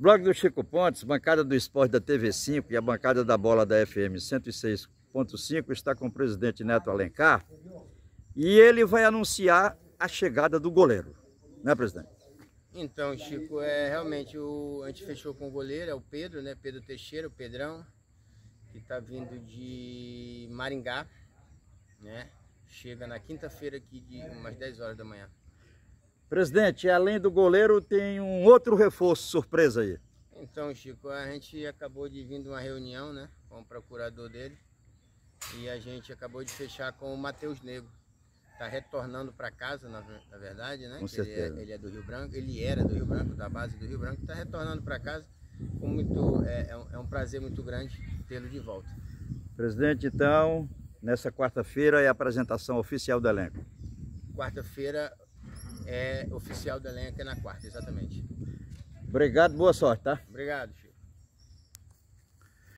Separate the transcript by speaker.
Speaker 1: Blog do Chico Pontes, bancada do esporte da TV5 e a bancada da bola da FM 106.5 está com o presidente Neto Alencar e ele vai anunciar a chegada do goleiro, né presidente?
Speaker 2: Então, Chico, é realmente o, a gente fechou com o goleiro, é o Pedro, né? Pedro Teixeira, o Pedrão, que está vindo de Maringá, né? Chega na quinta-feira aqui de umas 10 horas da manhã.
Speaker 1: Presidente, além do goleiro, tem um outro reforço surpresa aí.
Speaker 2: Então, Chico, a gente acabou de vir de uma reunião, né, com o procurador dele, e a gente acabou de fechar com o Matheus Negro. Está retornando para casa, na, na, verdade, né?
Speaker 1: Com
Speaker 2: certeza. Ele é, ele é, do Rio Branco, ele era do Rio Branco, da base do Rio Branco, está retornando para casa. Com muito, é, é, um, é um prazer muito grande tê-lo de volta.
Speaker 1: Presidente, então, nessa quarta-feira é a apresentação oficial do elenco.
Speaker 2: Quarta-feira é oficial do elenco, é na quarta, exatamente.
Speaker 1: Obrigado, boa sorte, tá?
Speaker 2: Obrigado, Chico.